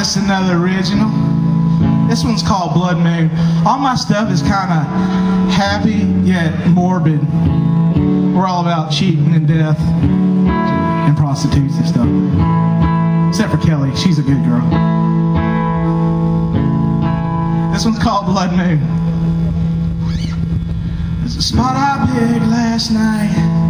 this is another original. This one's called Blood Moon. All my stuff is kind of happy yet morbid. We're all about cheating and death and prostitutes and stuff. Except for Kelly, she's a good girl. This one's called Blood Moon. There's a spot I picked last night